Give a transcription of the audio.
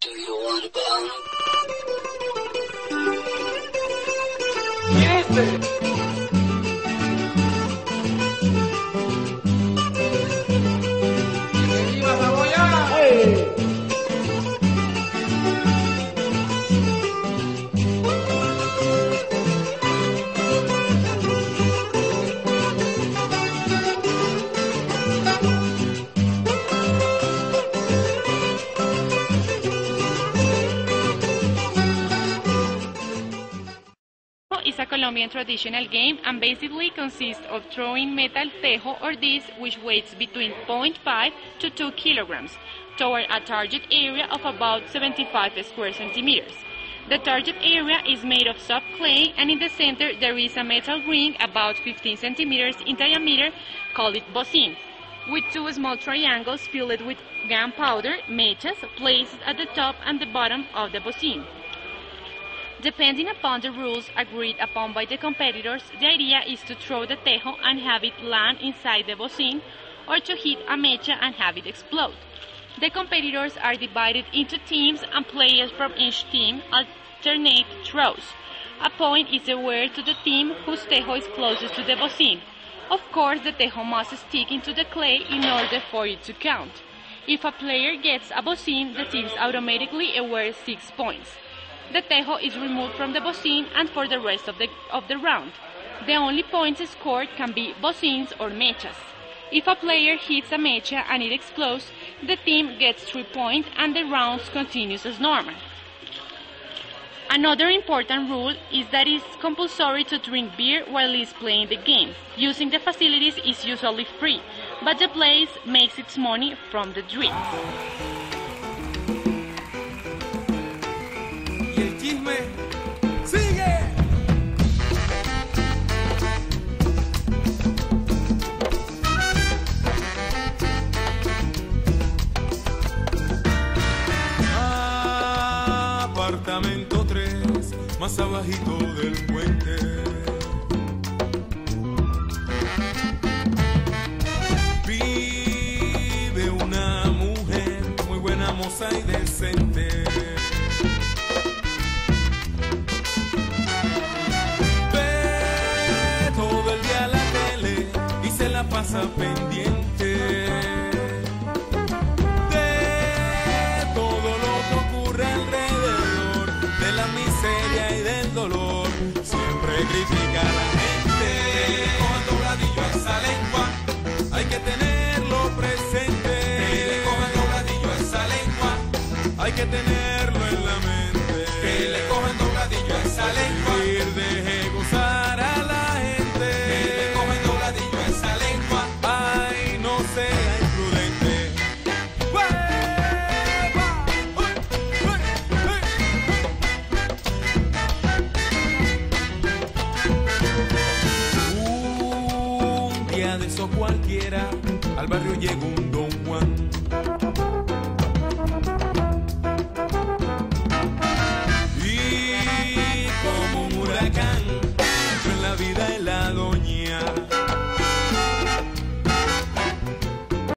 Do you want to bump? is Colombian traditional game and basically consists of throwing metal tejo or disc which weighs between 0.5 to 2 kilograms toward a target area of about 75 square centimeters. The target area is made of soft clay and in the center there is a metal ring about 15 centimeters in diameter called it bocin, with two small triangles filled with gunpowder mechas placed at the top and the bottom of the bocin. Depending upon the rules agreed upon by the competitors, the idea is to throw the tejo and have it land inside the bocin, or to hit a mecha and have it explode. The competitors are divided into teams and players from each team alternate throws. A point is awarded to the team whose tejo is closest to the bocin. Of course, the tejo must stick into the clay in order for it to count. If a player gets a bocin, the team automatically awards 6 points the tejo is removed from the bocin and for the rest of the, of the round. The only points scored can be bocins or mechas. If a player hits a mecha and it explodes, the team gets 3 points and the round continues as normal. Another important rule is that it's compulsory to drink beer while it's playing the game. Using the facilities is usually free, but the place makes its money from the drinks. El chisme sigue. Apartamento 3, más abajito del puente. Pasa pendiente de todo lo que ocurre alrededor de la miseria y del dolor. Siempre critica a la gente con dobladillo a esa lengua. Hay que tenerlo presente. Que cojan dobladillo a esa lengua. Hay que tenerlo en la mente. Que le cojan dobladillo a esa lengua. paso cualquiera, al barrio llegó un Don Juan. Y como un huracán